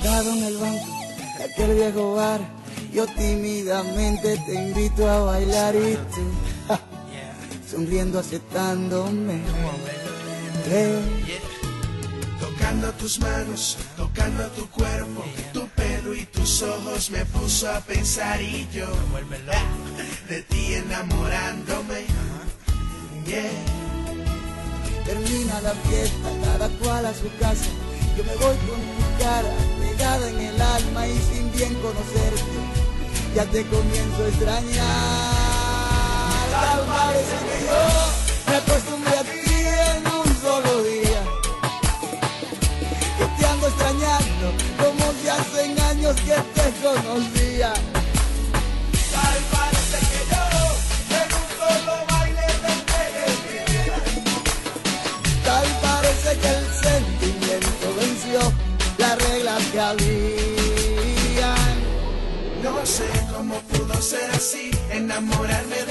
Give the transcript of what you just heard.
Sentado en el banco de aquel viejo bar, yo tímidamente te invito a bailar y tú, ja, sonriendo aceptándome. Hey. Tocando tus manos, tocando tu cuerpo, tu pelo y tus ojos me puso a pensar y yo de ti enamorándome. Yeah. Termina la fiesta, cada cual a su casa. Yo me voy con tu cara conocerte, ya te comienzo a extrañar. Tal parece que yo me acostumbré a ti en un solo día. Que te ando extrañando como si hacen años que te conocía. Tal parece que yo en un solo baile te entregué. Tal parece que el sentimiento venció las reglas que habían. Cómo pudo ser así, enamorarme